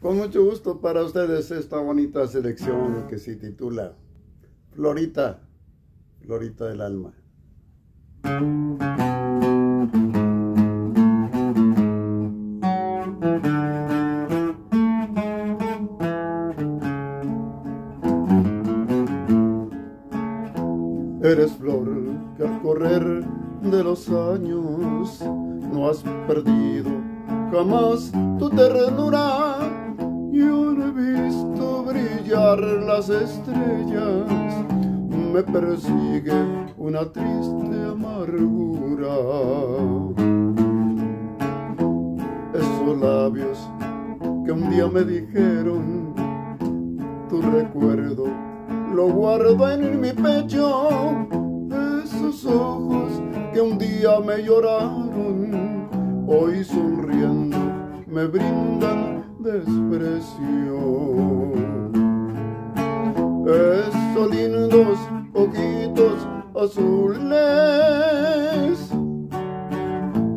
Con mucho gusto para ustedes esta bonita selección que se titula Florita, Florita del Alma. Eres flor que al correr de los años no has perdido jamás tu ternura. Las estrellas, me persigue una triste amargura. Esos labios que un día me dijeron, tu recuerdo lo guardo en mi pecho. Esos ojos que un día me lloraron, hoy sonriendo me brindan desprecio. Lindos ojitos azules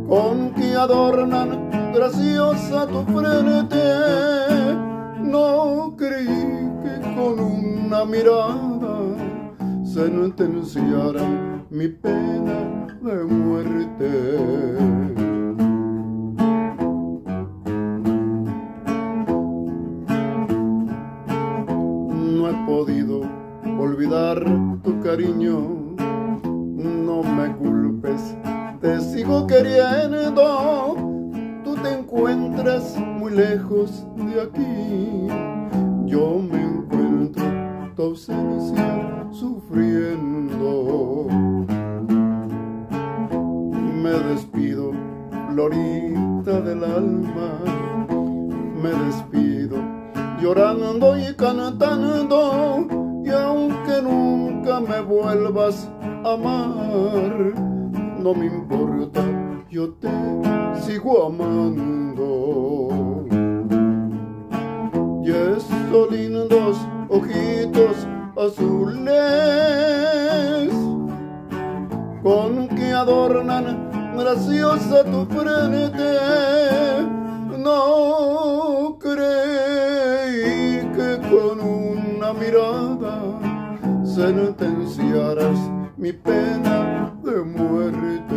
con que adornan graciosa tu frente, no creí que con una mirada sentenciara mi pena de muerte. No he podido olvidar tu cariño, no me culpes, te sigo queriendo. Tú te encuentras muy lejos de aquí, yo me encuentro tu ausencia sufriendo. Me despido, Florita del alma, me despido, llorando y cantando, y aunque nunca me vuelvas a amar, no me importa, yo te sigo amando. Y esos lindos ojitos azules con que adornan graciosa tu frente. No creí que con mirada sentenciaras mi pena de muerte.